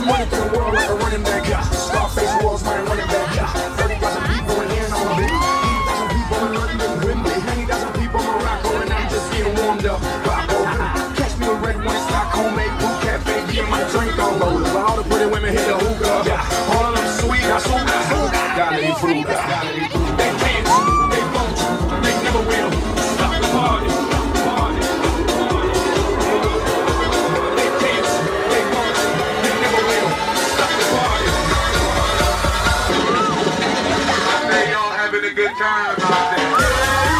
through the world like a running back. Scarface walls, man, running back. 30,000 people in here, and I'm a big. 80,000 people in London, Wembley. 90,000 people in Morocco, and I'm just getting warmed up. Catch me a red one, Stockholm, a blue cafe, get my drink on rollers. But all the pretty women hit the hookah. All of them sweet, I suga, suga. Dale y fruga, dale y fruga. good time about that.